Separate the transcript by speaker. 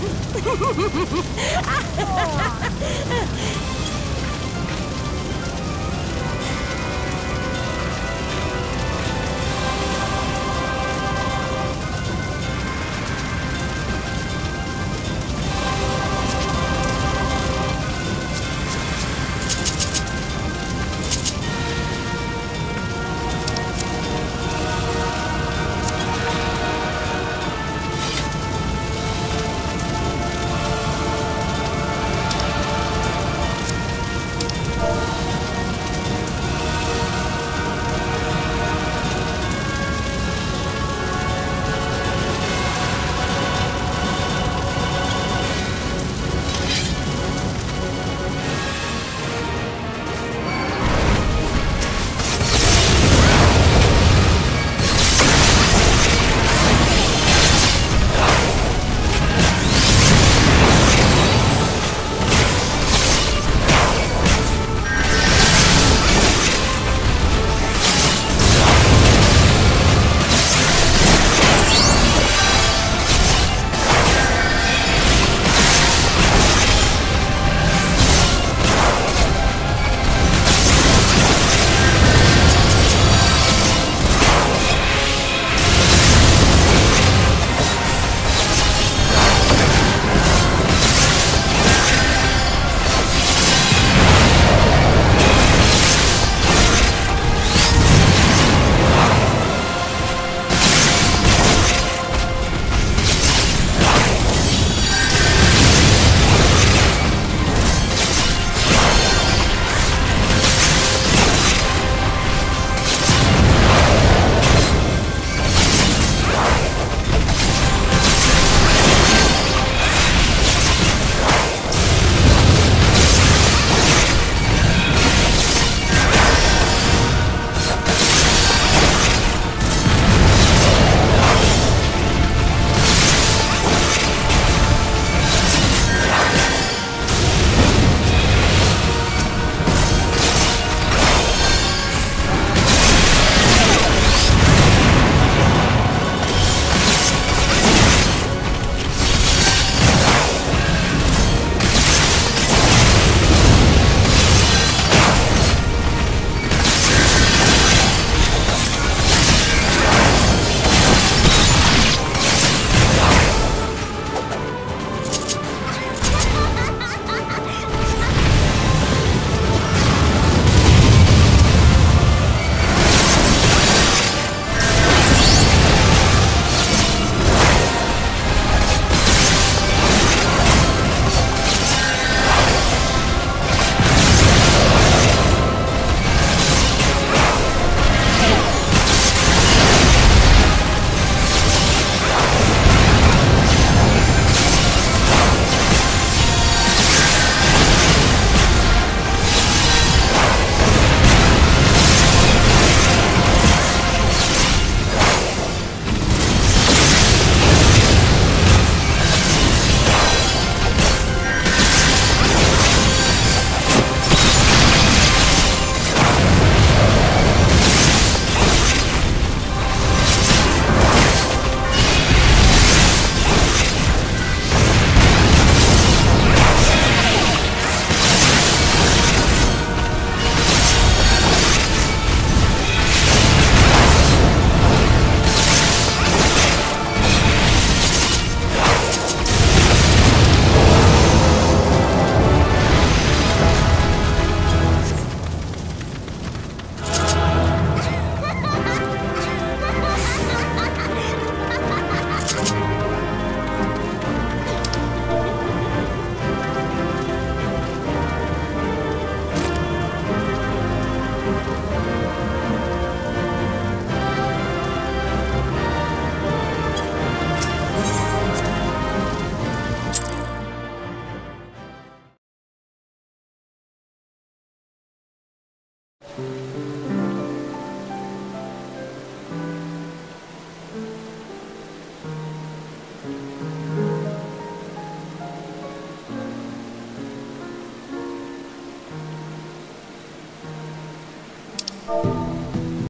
Speaker 1: Oh.